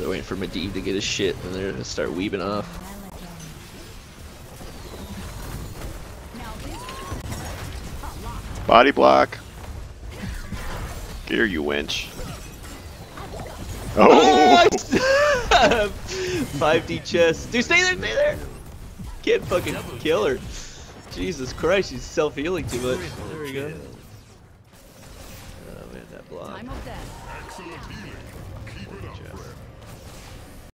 They're waiting for Medivh to get his shit, and they're gonna start weaving off. Body block. Here, you winch. Oh! 5D chest. Dude, stay there, stay there! Can't fucking kill her. Jesus Christ, she's self-healing too much. There we go. Oh man, that block.